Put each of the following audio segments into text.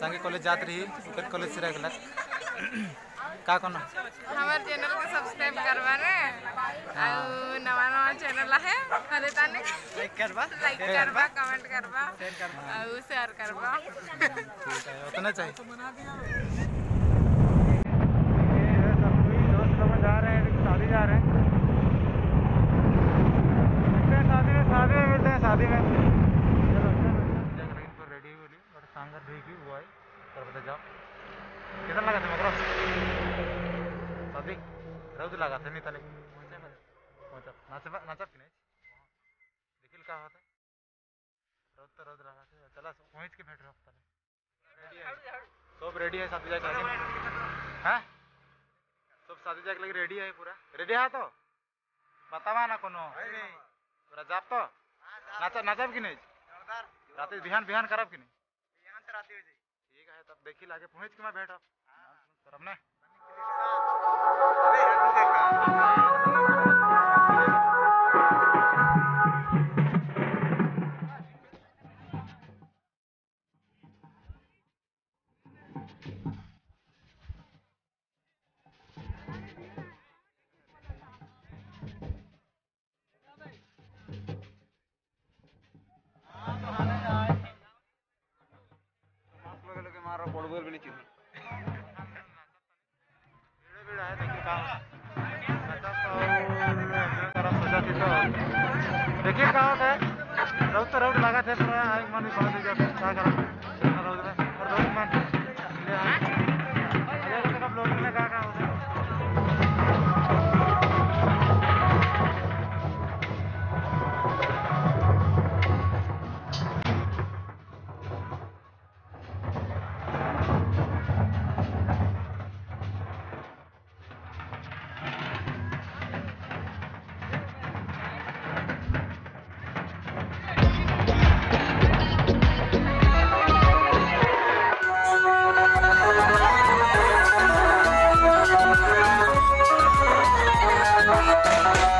संगे कॉलेज जात रही फिर कॉलेज से रह का कौन हमारे चैनल को सब्सक्राइब करवा रे और नवा नवा चैनल है। हरे ताने लाइक करवा लाइक करवा कमेंट करवा और शेयर करवा ठीक है उतना चाहिए जा रहे हैं शादी जा रहे हैं मिलते हैं शादी में शादी में मिलते हैं शादी में रेडी बोली और सांगर भी की हुआ है कर बता जाओ कितना लगा था मगरो शादी रौद लगा था नहीं तले पहुँचा नाचा नाचा कि नहीं देखिल का होता रौद तो रौद लगा था चला पहुँच के भेट रहा तले सब रेडी है शादी जाके हैं सब शादी जाके लगे रेडी है पूरा रेडी है तो बतावा ना कोनो पूरा जाप तो नाचा नाचब कि नहीं रात बिहान बिहान करब कि नहीं ठीक है तब देखी लागे पहुँच के मैं बैठब करब ना। देखिए कहाँ थे रोड तो रौद लगा थे पूरा मन भी करा रौद में और रौद में Bye.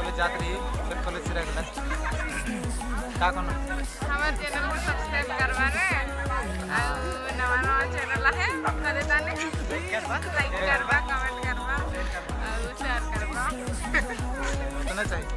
कॉलेज जात रही फिर कॉलेज से रख का कोनो हमर चैनल को सब्सक्राइब करवाने और नवा नवा चैनल है करे ताने लाइक करवा कमेंट करवा और शेयर करवा होना चाहिए